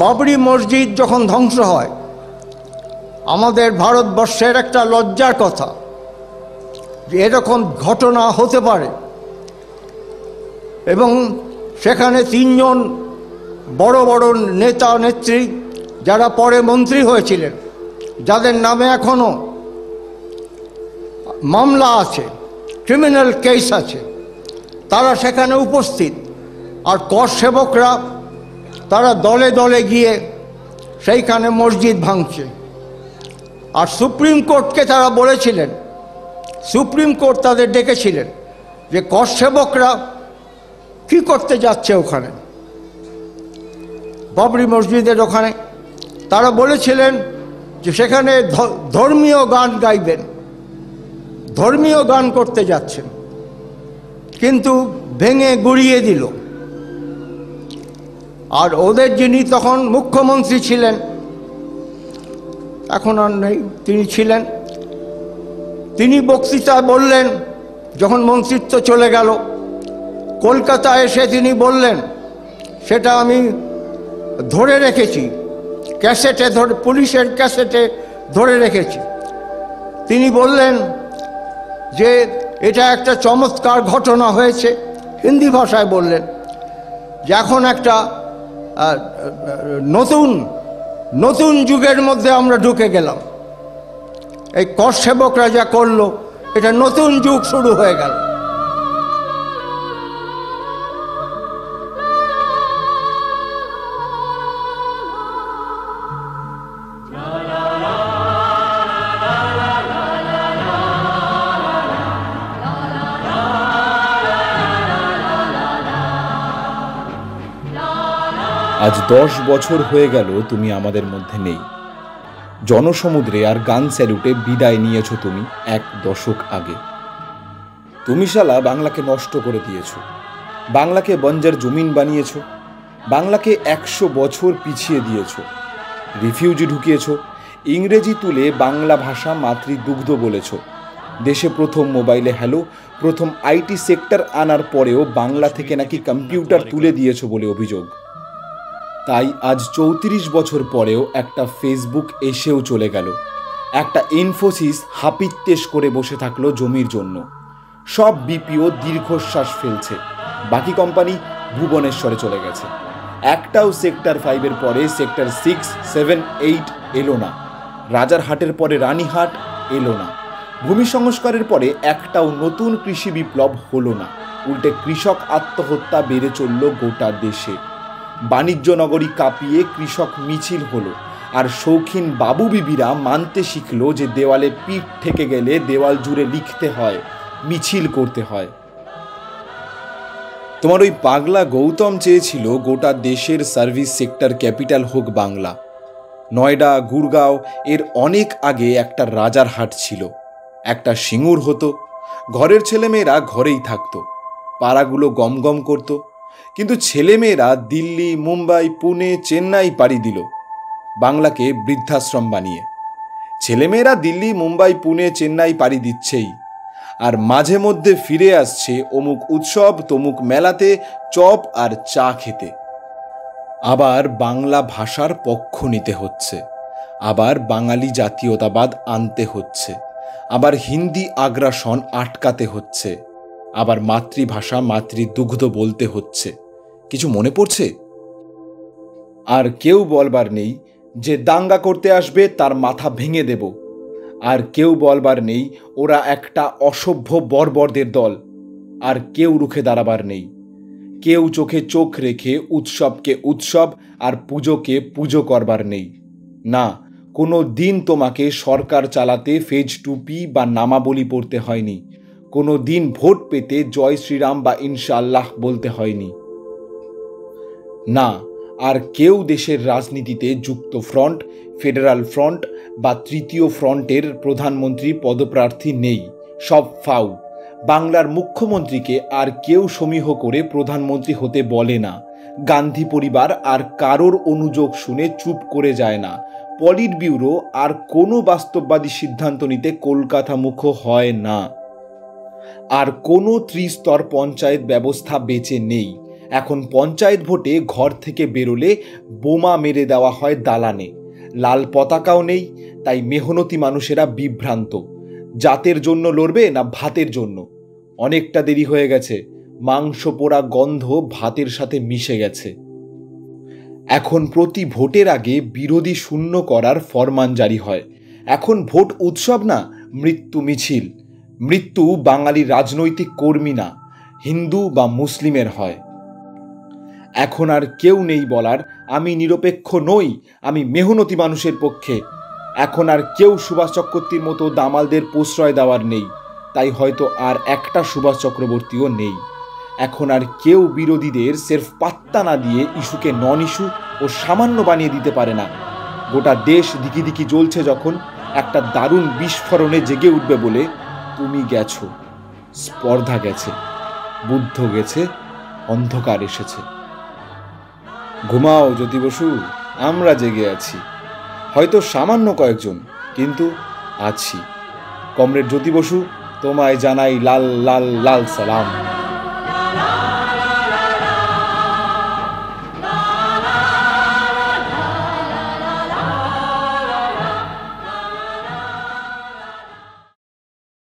বাবরি মসজিদ যখন ধ্বংস হয়, আমাদের ভারতবর্ষের একটা লজ্জার কথা। যে এরকম ঘটনা হতে পারে। এবং সেখানে তিনজন বড় বড় নেতা, নেত্রী যারা পরে মন্ত্রী হয়েছিলেন, যাদের নামে এখনও মামলা আছে ক্রিমিনাল কেস আছে, তারা সেখানে উপস্থিত। আর কর সেবকরা তারা দলে দলে গিয়ে সেইখানে মসজিদ ভাঙছে। আর সুপ্রিম কোর্টকে তারা বলেছিলেন, সুপ্রিম কোর্ট তাদের ডেকেছিলেন যে কর সেবকরা কী করতে যাচ্ছে ওখানে? বাবরি মসজিদের ওখানে। তারা বলেছিলেন যে সেখানে ধর্মীয় গান গাইবেন, ধর্মীয় গান করতে যাচ্ছেন। কিন্তু ভেঙে গুড়িয়ে দিল। আর ওদের যিনি তখন মুখ্যমন্ত্রী ছিলেন, এখন আর নেই, তিনি ছিলেন। তিনি বক্তৃতায় বললেন, যখন মন্ত্রিত্ব চলে গেল কলকাতা এসে তিনি বললেন, সেটা আমি ধরে রেখেছি, ক্যাসেটে ধরে, পুলিশের ক্যাসেটে ধরে রেখেছি। তিনি বললেন যে, এটা একটা চমৎকার ঘটনা হয়েছে। হিন্দি ভাষায় বললেন যে, এখন একটা নতুন নতুন যুগের মধ্যে আমরা ঢুকে গেলাম। এই কর সেবকরা যা করল, এটা নতুন যুগ শুরু হয়ে গেল। আজ দশ বছর হয়ে গেল তুমি আমাদের মধ্যে নেই। জনসমুদ্রে আর গান স্যালুটে বিদায় নিয়েছ তুমি এক দশক আগে। তুমি শালা বাংলাকে নষ্ট করে দিয়েছ। বাংলাকে বঞ্জার জমিন বানিয়েছ। বাংলাকে একশো বছর পিছিয়ে দিয়েছ। রিফিউজি ঢুকিয়েছ। ইংরেজি তুলে বাংলা ভাষা মাতৃদুগ্ধ বলেছ। দেশে প্রথম মোবাইলে হ্যালো, প্রথম আইটি সেক্টর আনার পরেও বাংলা থেকে নাকি কম্পিউটার তুলে দিয়েছ বলে অভিযোগ। তাই আজ চৌত্রিশ বছর পরেও একটা ফেসবুক এসেও চলে গেল। একটা ইনফোসিস হাপিত্তেশ করে বসে থাকল জমির জন্য। সব বিপিও দীর্ঘশ্বাস ফেলছে। বাকি কোম্পানি ভুবনেশ্বরে চলে গেছে। একটাও সেক্টর ফাইভের পরে সেক্টর সিক্স সেভেন এইট এলো না। রাজারহাটের পরে রানীহাট এলো না। ভূমি সংস্কারের পরে একটাও নতুন কৃষি বিপ্লব হলো না। উল্টে কৃষক আত্মহত্যা বেড়ে চলল গোটা দেশে। বাণিজ্য নগরী কাঁপিয়ে কৃষক মিছিল হলো। আর শৌখিন বাবু বিবিরা মানতে শিখল যে দেওয়ালে পিঠ ঠেকে গেলে দেওয়াল জুড়ে লিখতে হয়, মিছিল করতে হয়। তোমার ওই পাগলা গৌতম চেয়েছিল গোটা দেশের সার্ভিস সেক্টর ক্যাপিটাল হোক বাংলা। নয়ডা, গুরগাঁও এর অনেক আগে একটা রাজার হাট ছিল। একটা সিঙ্গুর হতো। ঘরের ছেলেমেয়েরা ঘরেই থাকতো। পাড়াগুলো গম গম করতো। কিন্তু ছেলেমেয়েরা দিল্লি, মুম্বাই, পুনে, চেন্নাই পাড়ি দিল। বাংলাকে বৃদ্ধাশ্রম বানিয়ে। ছেলেমেয়েরা দিল্লি, মুম্বাই, পুনে, চেন্নাই পাড়ি দিচ্ছেই। আর মাঝে মধ্যে ফিরে আসছে অমুক উৎসব, তমুক মেলাতে চপ আর চা খেতে। আবার বাংলা ভাষার পক্ষ নিতে হচ্ছে। আবার বাঙালি জাতীয়তাবাদ আনতে হচ্ছে। আবার হিন্দি আগ্রাসন আটকাতে হচ্ছে। আবার মাতৃভাষা, মাতৃদুগ্ধ বলতে হচ্ছে। কিছু মনে পড়ছে? আর কেউ বলবার নেই যে দাঙ্গা করতে আসবে, তার মাথা ভেঙে দেব। আর কেউ বলবার নেই ওরা একটা অসভ্য বর্বরদের দল। আর কেউ রুখে দাঁড়াবার নেই। কেউ চোখে চোখ রেখে উৎসবকে উৎসব আর পুজোকে পুজো করবার নেই। না, কোনো দিন তোমাকে সরকার চালাতে ফেজ টুপি বা নামাবলি পড়তে হয়নি। কোনো দিন ভোট পেতে জয় শ্রীরাম বা ইনশাল্লাহ বলতে হয়নি। না, আর কেউ দেশের রাজনীতিতে যুক্ত ফ্রন্ট, ফেডারাল ফ্রন্ট বা তৃতীয় ফ্রন্টের প্রধানমন্ত্রী পদপ্রার্থী নেই, সব ফাউ। বাংলার মুখ্যমন্ত্রীকে আর কেউ সমীহ করে প্রধানমন্ত্রী হতে বলে না। গান্ধী পরিবার আর কারোর অনুযোগ শুনে চুপ করে যায় না। পলিট ব্যুরো আর কোনো বাস্তববাদী সিদ্ধান্ত নিতে কলকাতা মুখ হয় না। আর কোনো ত্রিস্তর পঞ্চায়েত ব্যবস্থা বেঁচে নেই। এখন পঞ্চায়েত ভোটে ঘর থেকে বেরোলে বোমা মেরে দেওয়া হয় দালানে। লাল পতাকাও নেই, তাই মেহনতি মানুষেরা বিভ্রান্ত। জাতের জন্য লড়বে না ভাতের জন্য? অনেকটা দেরি হয়ে গেছে। মাংস পোড়া গন্ধ ভাতের সাথে মিশে গেছে। এখন প্রতি ভোটের আগে বিরোধী শূন্য করার ফরমান জারি হয়। এখন ভোট উৎসব না, মৃত্যু মিছিল। মৃত্যু বাঙালি রাজনৈতিক কর্মী না, হিন্দু বা মুসলিমের হয়। এখন আর কেউ নেই বলার, আমি নিরপেক্ষ নই, আমি মেহনতি মানুষের পক্ষে। এখন আর কেউ সুভাষ চক্রবর্তীর মতো দামালদের প্রশ্রয় দেওয়ার নেই, তাই হয়তো আর একটা সুভাষ চক্রবর্তীও নেই। এখন আর কেউ বিরোধীদের সেরফ পাত্তা না দিয়ে ইস্যুকে নন ইস্যু ও সামান্য বানিয়ে দিতে পারে না। গোটা দেশ দিকি দিকি জ্বলছে যখন একটা দারুণ বিস্ফোরণে জেগে উঠবে বলে তুমি গেছো। স্পর্ধা গেছে। বুদ্ধ গেছে। অন্ধকার এসেছে। ঘুমাও জ্যোতি বসু, আমরা জেগে আছি। হয়তো সামান্য কয়েকজন, কিন্তু আছি। কমরেড জ্যোতি বসু, তোমায় জানাই লাল লাল লাল সালাম।